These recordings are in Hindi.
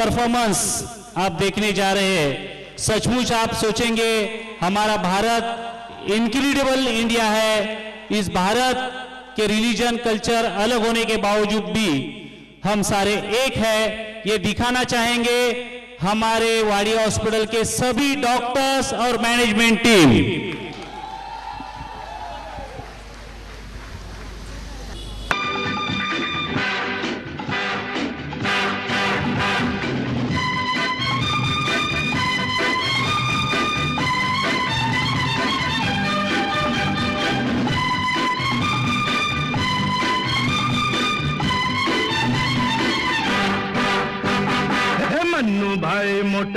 परफॉर्मेंस आप देखने जा रहे हैं। सचमुच आप सोचेंगे, हमारा भारत इनक्रेडिबल इंडिया है। इस भारत के रिलीजन कल्चर अलग होने के बावजूद भी हम सारे एक है। ये दिखाना चाहेंगे, हमारे वाडिया हॉस्पिटल के सभी डॉक्टर्स और मैनेजमेंट टीम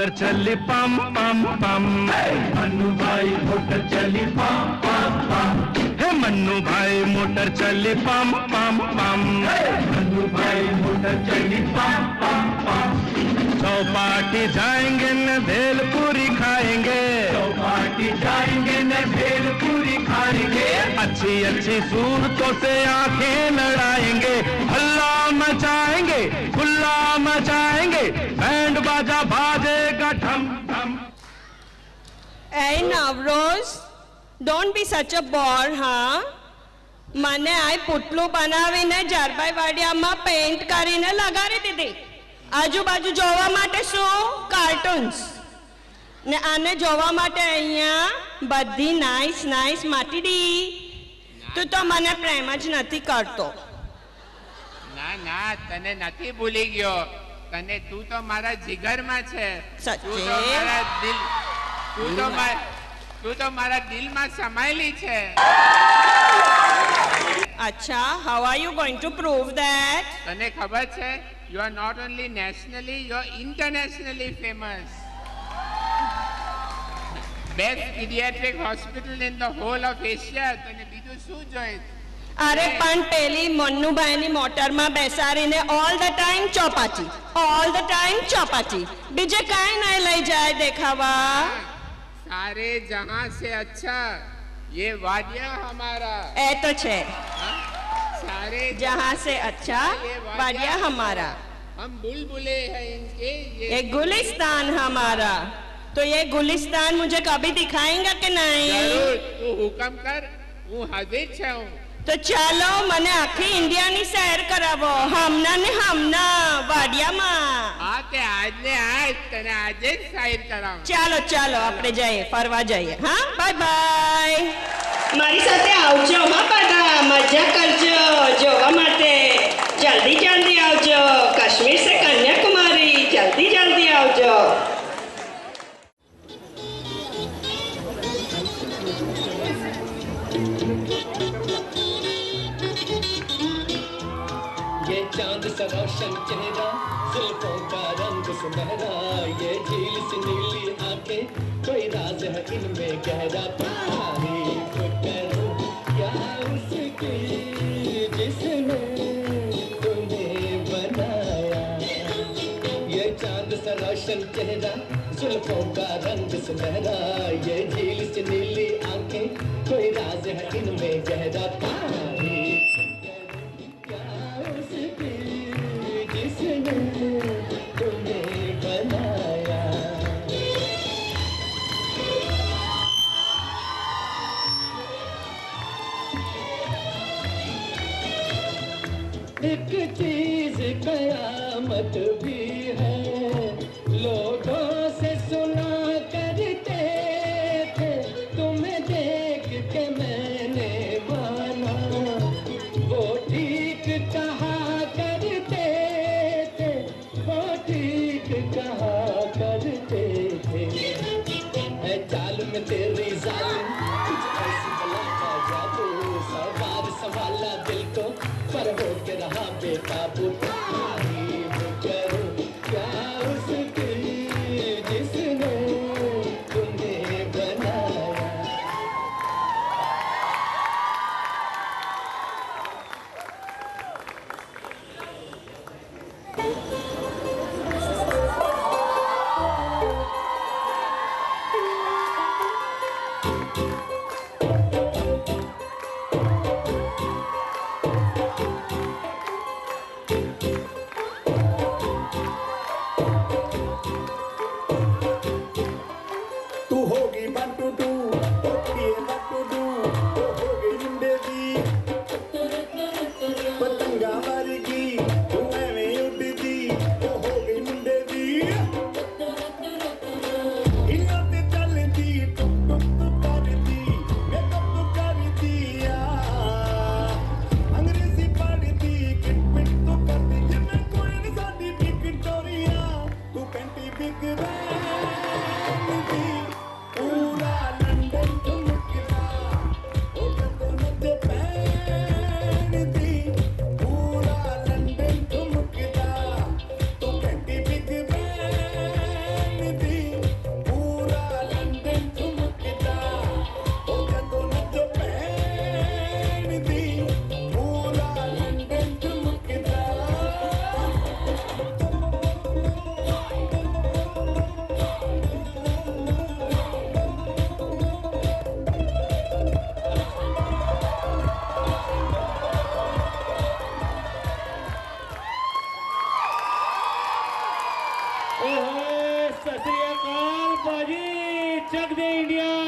मोटर चली पम पम पम। मन्नू भाई मोटर चली पम पम पम। हे मन्नू भाई मोटर चली पम पम पम। मन्नू भाई मोटर चली पम पम पम। चौपाटी जाएँगे न भेल पूरी खाएँगे। चौपाटी जाएँगे न भेल पूरी खाएँगे। अच्छी अच्छी सूरतों से आँखें लड़ाएँगे। हल्ला मचाएँगे खुल्ला मचाएँगे। बैंड बाजा बाजेगा ठम ठम Hey Navroz, don't be such a bore, હા મને આ પુટલું બનાવીને જારભાઈ વાડિયામાં પેન્ટ કરીને લગાડી દીધી આજુબાજુ જોવા માટે શું કાર્ટૂન્સ ને આને જોવા માટે અહીંયા બધી નાઈસ નાઈસ માટીડી તું તો મને પ્રેમ જ નથી કરતો ના ના તને નથી ભૂલી ગયો તને તું તો મારા જીગરમાં છે સાચે? તું તો મારા દિલ તું તો મા- તું તો મારા દિલમાં સમાયેલી છે અચ્છા how are you going to prove that તને ખબર છે you are not only nationally you are internationally famous best pediatric hospital in the whole of Asia તને બીજું શું જોઈએ અરે પણ પેલી મન્નુભાઈની મોટરમાં બેસાડીને all the time Chowpatty all the time Chowpatty બીજે કાંઈ નહીં લઈ જાય દેખાવા सारे जहां से अच्छा ये वादिया हमारा એ તો છે हाँ? सारे જહાં से अच्छा वाडिया हमारा हम बुलबुले हैं इनके ये ये गुलिस्तान हमारा तो ये गुलिस्तान मुझे कभी दिखाएंगे कि नहीं जरूर तू हुक्म कर હું હાજર છે હું તો ચાલો મને આખી ઇન્ડિયાની સેર કરાવો. હમણાં ને હમણાં વાડિયામાં. હા તે આજ આજ તને આજે જ સાઈડ કરાવો. ચાલો ચાલો આપણે જઈએ ફરવા જઈએ. હા બાય બાય. મારી સાથે આવજો હા બધા મજા કરજો જોવા માટે. જલ્દી જલ્દી આવજો. કાશ્મીર સે કન્યાકુમારી જલ્દી જલ્દી આવજો. रोशन चेहरा जुल्फों का रंग सुनहरा, ये झील सी नीली आँखें, कोई राज है इनमें गहरा तारीफ़ करो क्या उसकी जिसने तुम्हें बनाया? ये चाँद सा रोशन चेहरा जुल्फों का रंग सुनहरा, ये झील सी नीली आँखें, कोई राज है इनमें गहरा तारीफ़ चक दे इंडिया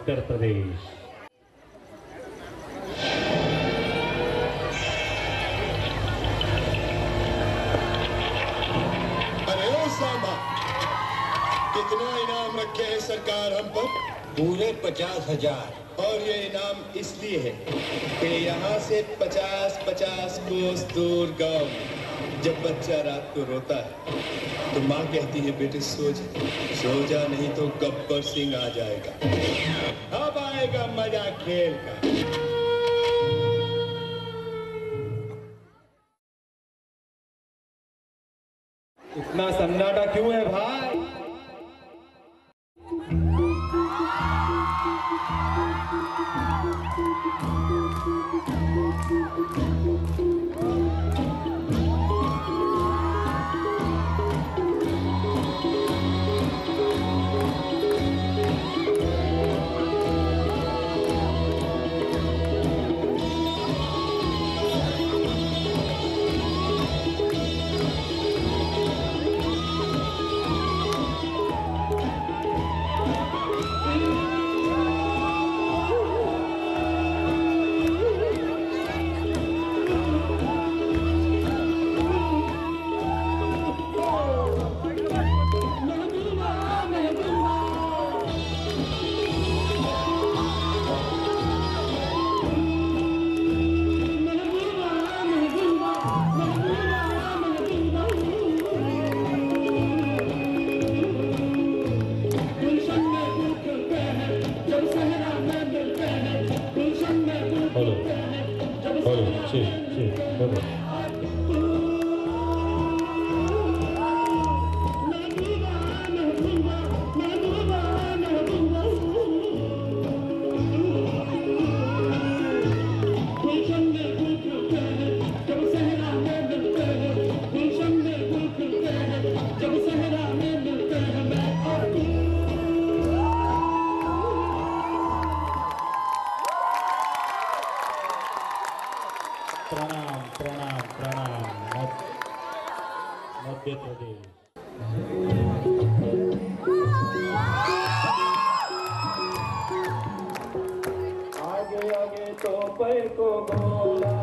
उत्तर प्रदेश। कितना इनाम रखे है सरकार हम पर? पूरे पचास हज़ार। और ये इनाम इसलिए है कि यहाँ से पचास पचास कोस दूर गाँव जब बच्चा रात को रोता है। तो माँ कहती है, बेटे सो जा सो जा नहीं तो गब्बर सिंह आ जाएगा। अब आएगा मज़ा खेल का। इतना सन्नाटा क्यों है आगे आगे तो पैर को गोला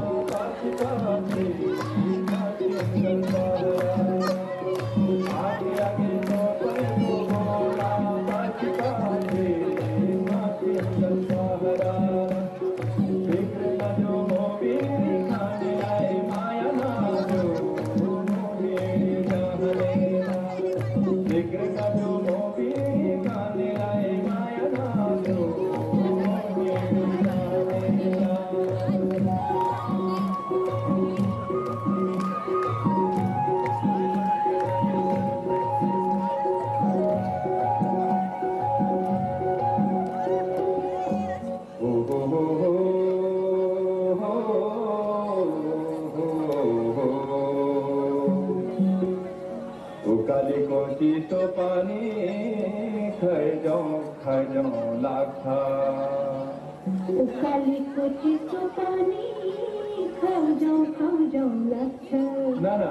ना ना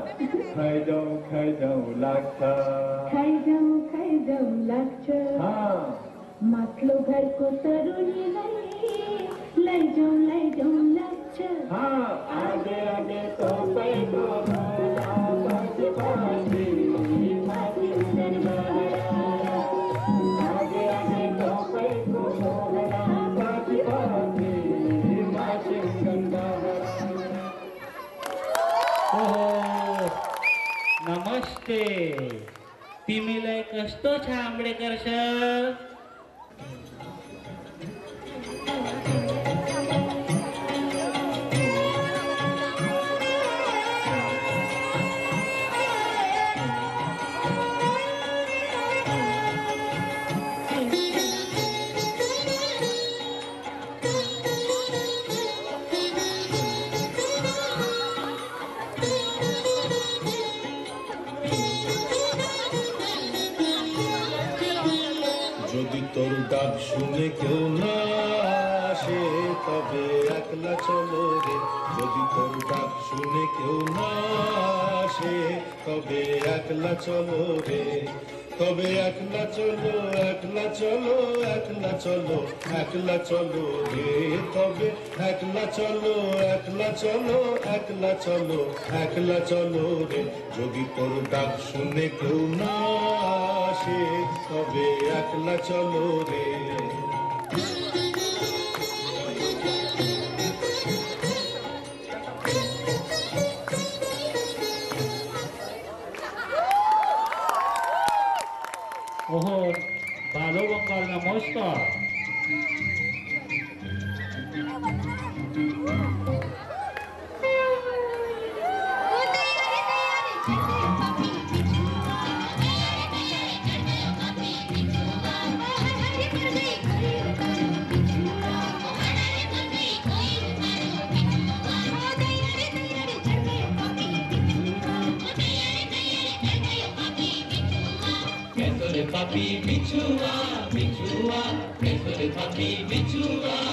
खैजाउँ खैजाउँ लाग्छ। खैजाउँ खैजाउँ लाग्छ। माथिलो घरको तरुणीलाई लैजाउँ लैजाउँ लाग्छ। आगे आगे तपाईँको રસ્તો છે આંબેડકર સર শুনে কেউ না আসে, তবে একলা চলো রে। যদি তোর ডাক শুনে কেউ না আসে, তবে একলা চলো রে। তবে একলা চলো একলা চলো একলা চলো একলা চলো রে। তবে একলা চলো একলা চলো একলা চলো একলা চলো রে। যদি তোর ডাক শুনে কেউ না আসে, তবে একলা চলো রে। ओहो बालो बंगाल नमस्कार Michua, Michua, Michua, me, Michua,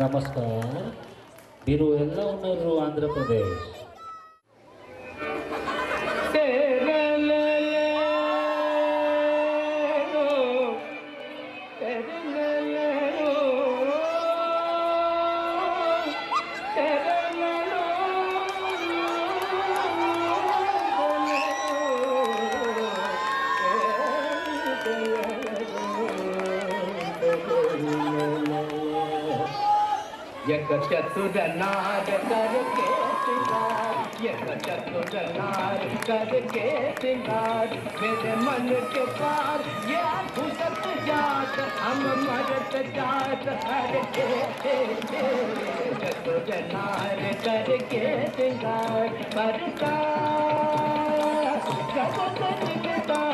నమస్కారం. మీరు ఎలా ఉన్నారు ఆంధ్రప్రదేశ్. चतुर नार करके सिंगार नार करके सिंगार, मेरे मन के पार ये घुसत जात, हम मरत जात हर चतुर नार करके सिंगार पर का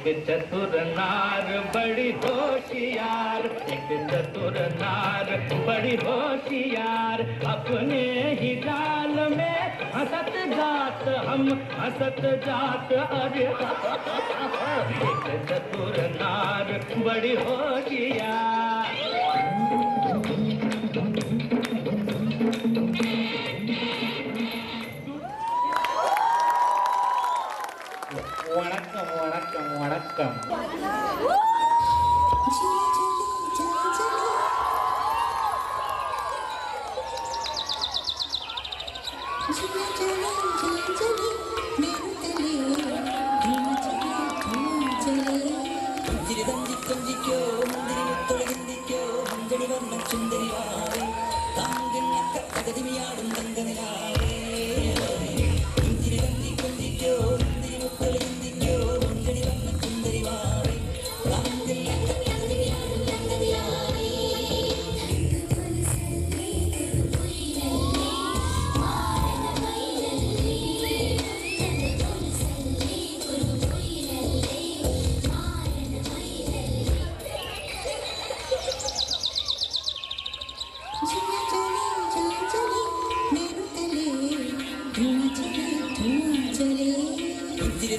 एक चतुर नार, बड़ी होशियार। एक चतुर नार, बड़ी होशियार। अपने ही जाल में हसत जात हम, हसत जात अरे एक चतुर नार, बड़ी होशियार।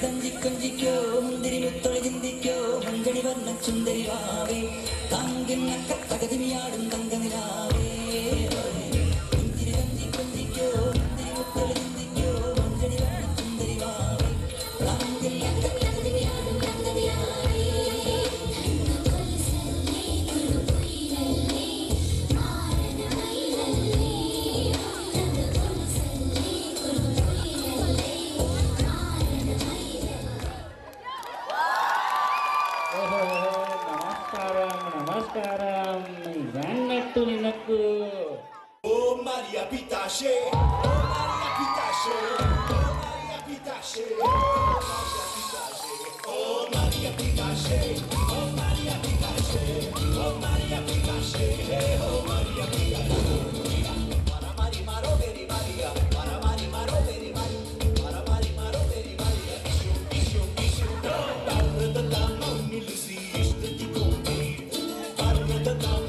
ചിതഞ്ചി കൊഞ്ചിക്കോ മുന്തിരി വിത്തൊളി ചിന്തിക്കോ. മഞ്ചണി വർണ സുന്ദരി വാവേ താങ്കിന്ന കത്തകതിമിയാടും തങ്കനിലാവേ. the.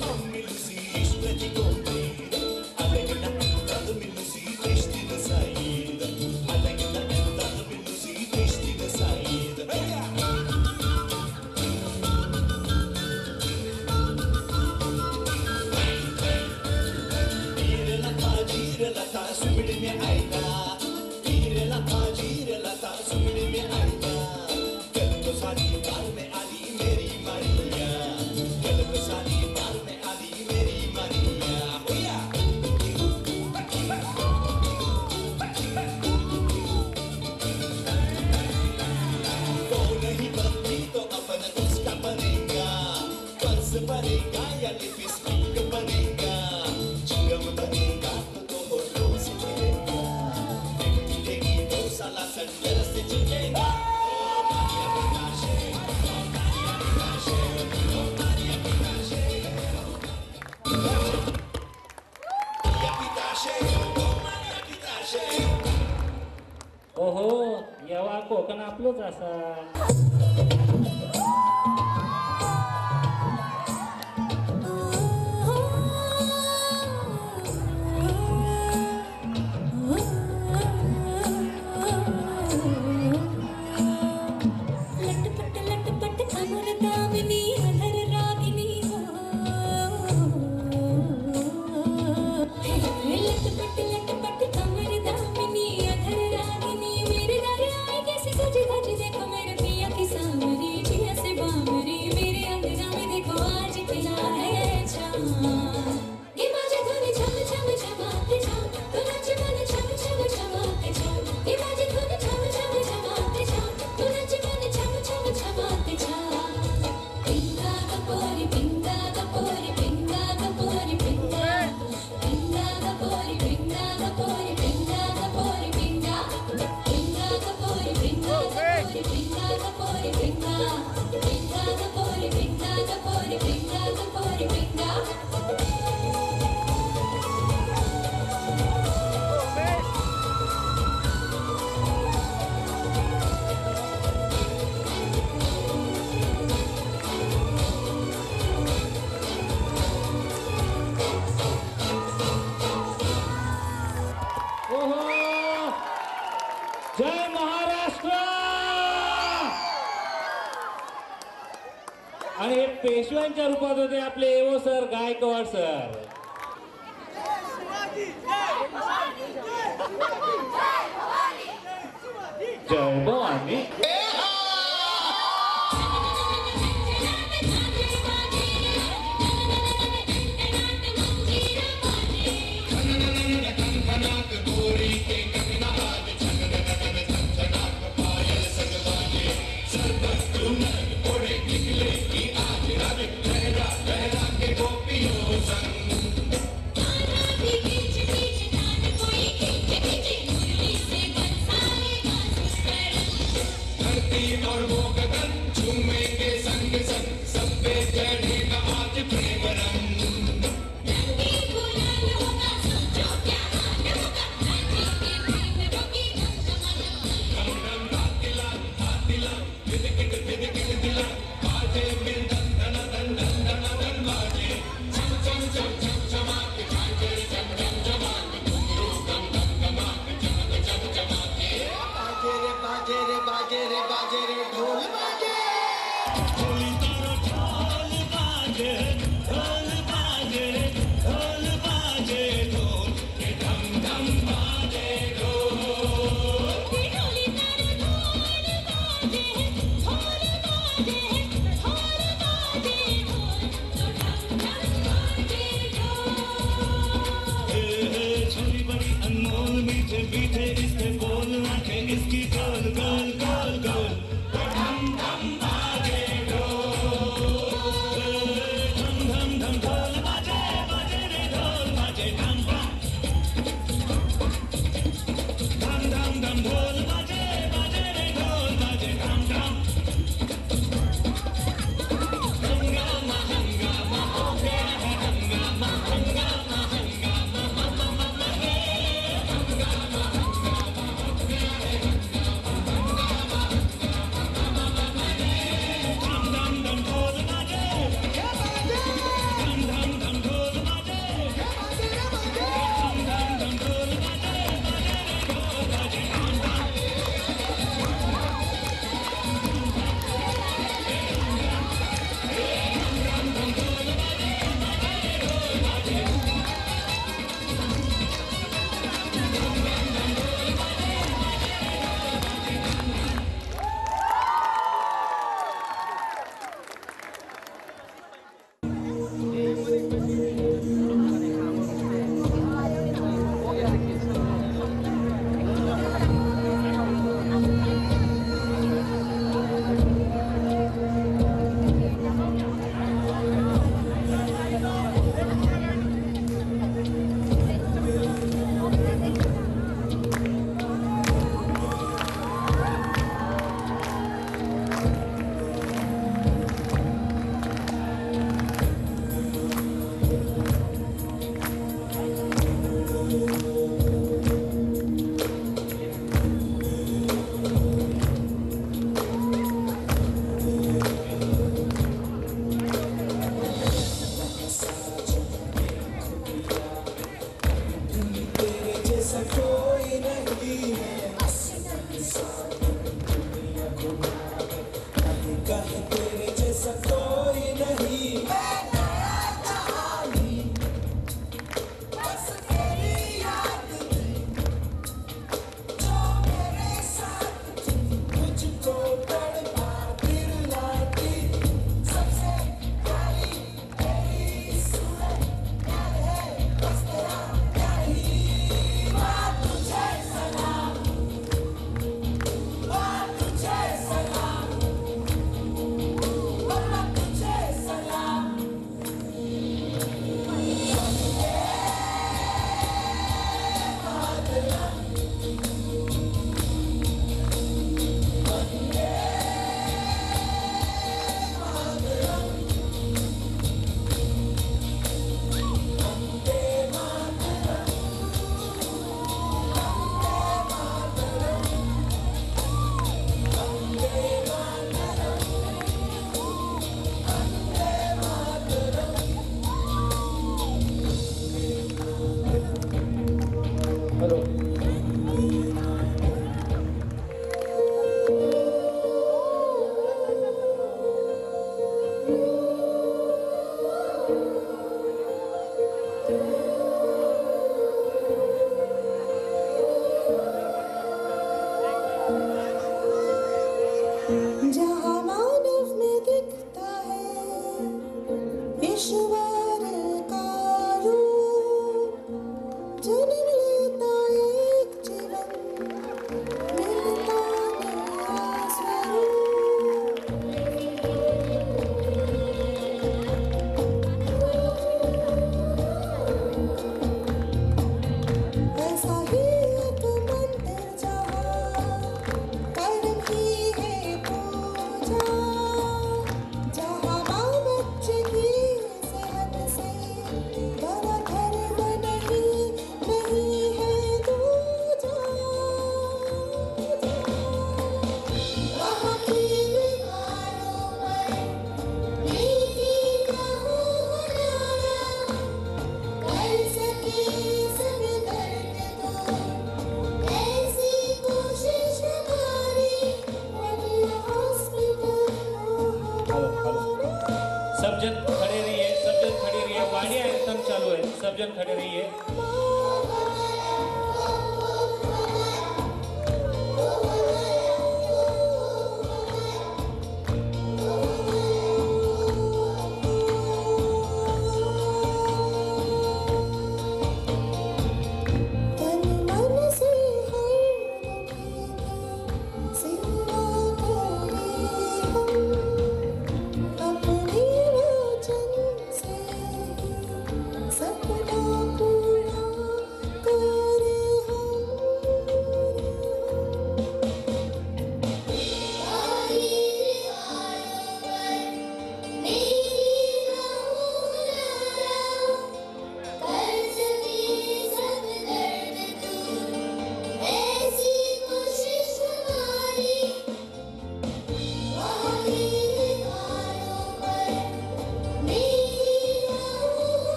हो हो येवा कोकण आपलंच असा. Alto Arce.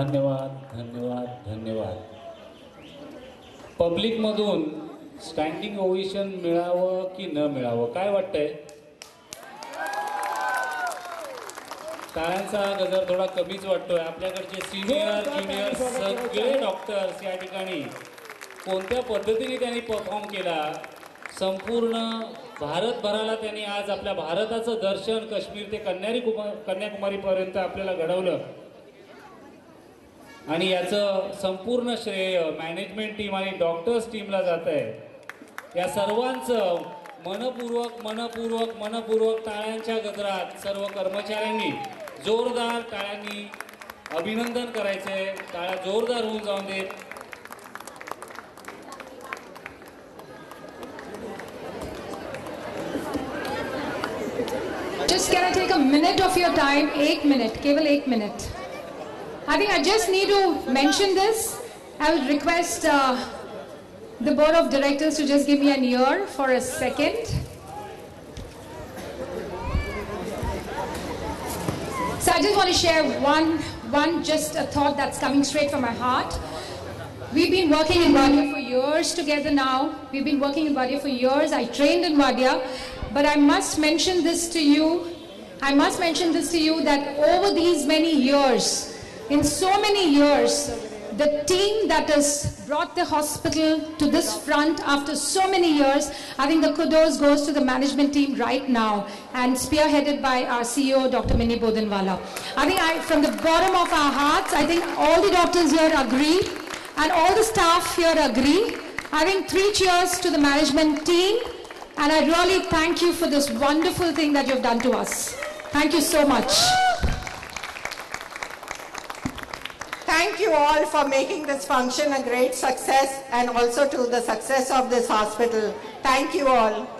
धन्यवाद धन्यवाद धन्यवाद. पब्लिकमधून स्टँडिंग ओव्हेशन मिळावं की न मिळावं? काय वाटतंय? टाळ्यांचा गजर थोडा कमीच वाटतोय. आपल्याकडचे सिनियर ज्युनियर सगळे डॉक्टर्स या ठिकाणी. कोणत्या पद्धतीने त्यांनी परफॉर्म केला? संपूर्ण भारतभराला त्यांनी आज आपल्या भारताचं दर्शन काश्मीर ते कन्यारी कुमार कन्याकुमारीपर्यंत आपल्याला घडवलं. आणि याचं संपूर्ण श्रेय मॅनेजमेंट टीम आणि डॉक्टर्स टीमला जात आहे या सर्वांचं मनपूर्वक मनपूर्वक मनपूर्वक टाळ्यांच्या गजरात सर्व कर्मचाऱ्यांनी जोरदार टाळ्यांनी अभिनंदन करायचंय टाळ्या जोरदार होऊन जाऊन देत Just can I take a minute of your time? Eight minute, keval eight minute. I think I just need to mention this. I would request uh, the board of directors to just give me an ear for a second. So I just want to share one, one just a thought that's coming straight from my heart. We've been working in Wadia for years together now. We've been working in Wadia for years. I trained in Wadia. But I must mention this to you. I must mention this to you that over these many years, in so many years, the team that has brought the hospital to this front after so many years, I think the kudos goes to the management team right now and spearheaded by our CEO, Dr. Mini Bodinwala. I think I, from the bottom of our hearts, I think all the doctors here agree and all the staff here agree. I think three cheers to the management team and I really thank you for this wonderful thing that you've done to us. Thank you so much. Thank you all for making this function a great success and also to the success of this hospital. Thank you all.